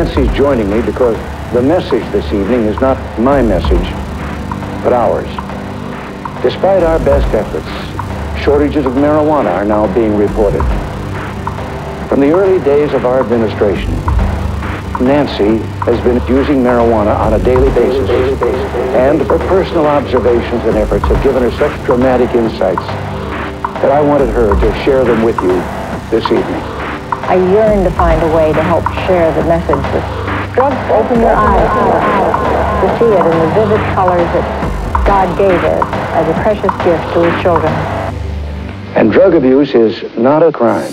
Nancy's joining me because the message this evening is not my message, but ours. Despite our best efforts, shortages of marijuana are now being reported. From the early days of our administration, Nancy has been using marijuana on a daily basis, and her personal observations and efforts have given her such dramatic insights that I wanted her to share them with you this evening. I yearn to find a way to help share the message that drugs open your eyes to see it in the vivid colors that God gave us as a precious gift to his children. And drug abuse is not a crime.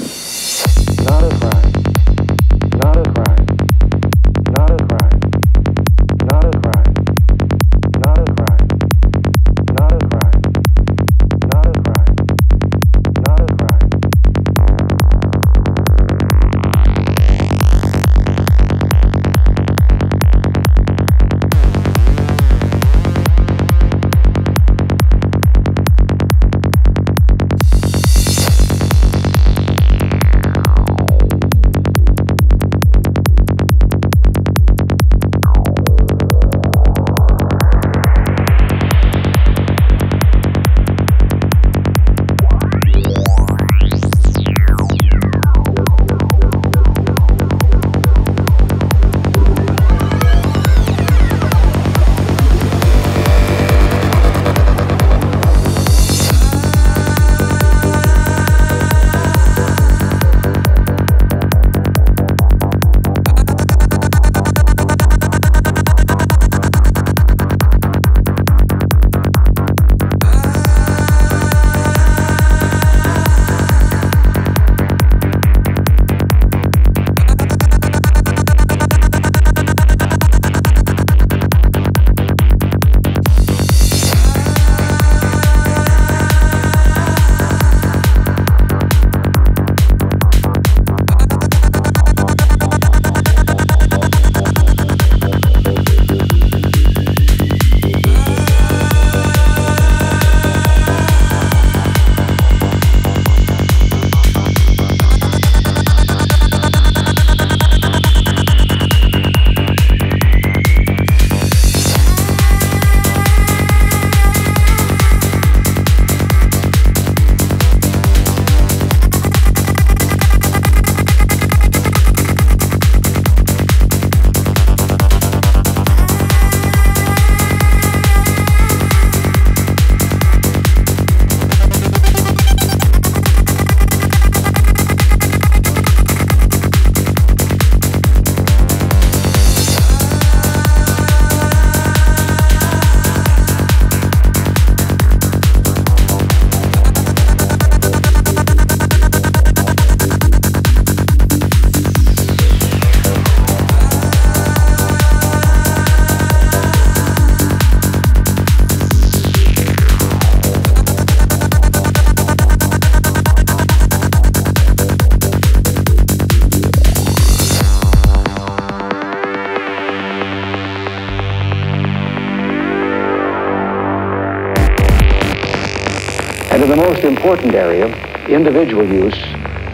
Important area, individual use,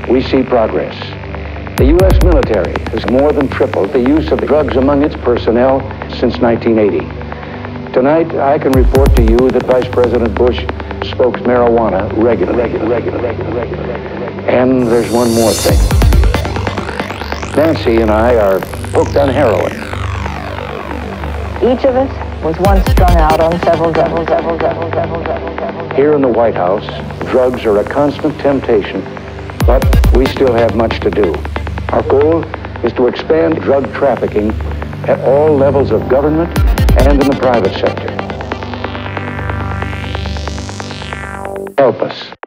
we see progress. The U.S. military has more than tripled the use of drugs among its personnel since 1980. Tonight, I can report to you that Vice President Bush smokes marijuana regularly. Regular, regular, regular, regular, regular. And there's one more thing. Nancy and I are hooked on heroin. Each of us was once strung out on several, several, several, several, several, several, several. Here in the White House, drugs are a constant temptation, but we still have much to do. Our goal is to expand drug trafficking at all levels of government and in the private sector. Help us.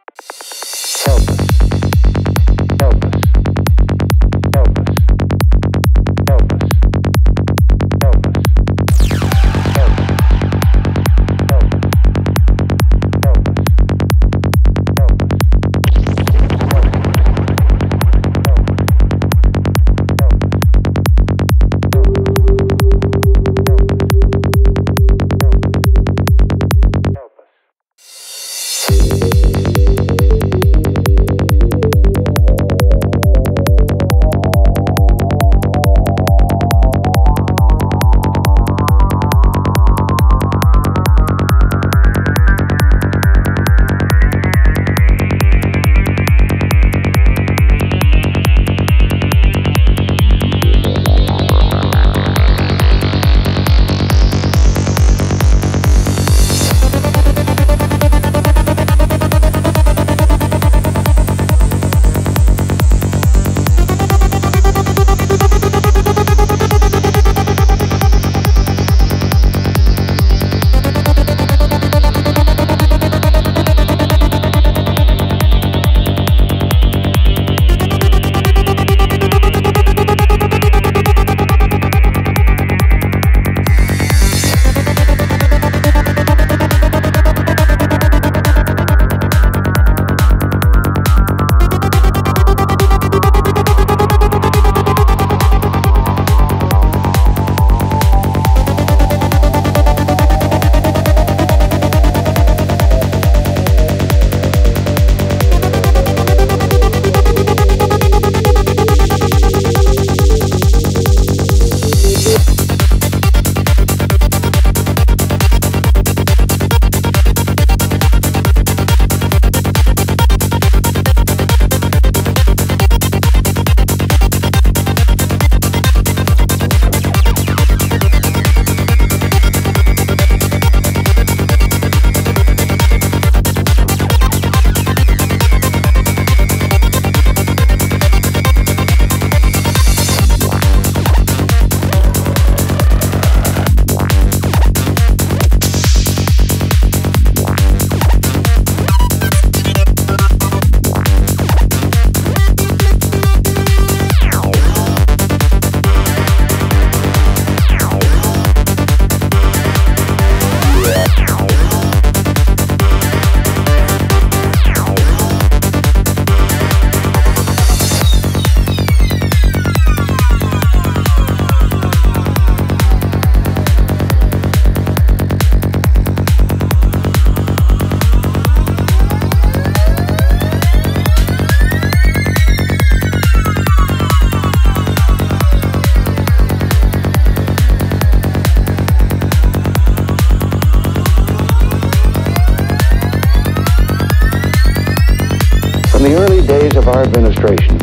Of our administration.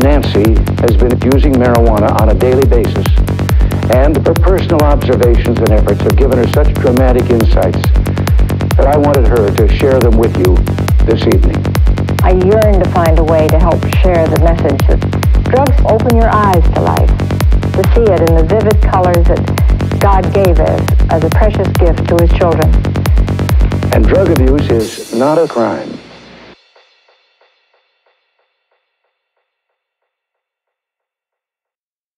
Nancy has been using marijuana on a daily basis, and her personal observations and efforts have given her such dramatic insights that I wanted her to share them with you this evening. I yearn to find a way to help share the message that drugs open your eyes to life, to see it in the vivid colors that God gave us as a precious gift to his children. And drug abuse is not a crime.